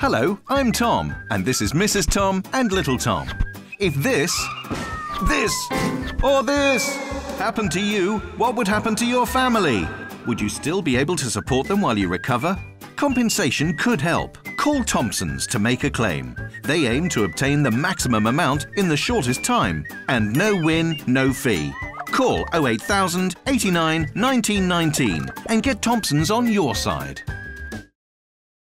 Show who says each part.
Speaker 1: Hello, I'm Tom, and this is Mrs. Tom and Little Tom. If this, this, or this happened to you, what would happen to your family? Would you still be able to support them while you recover? Compensation could help. Call Thompson's to make a claim. They aim to obtain the maximum amount in the shortest time, and no win, no fee. Call 08000 89 1919 and get Thompson's on your side.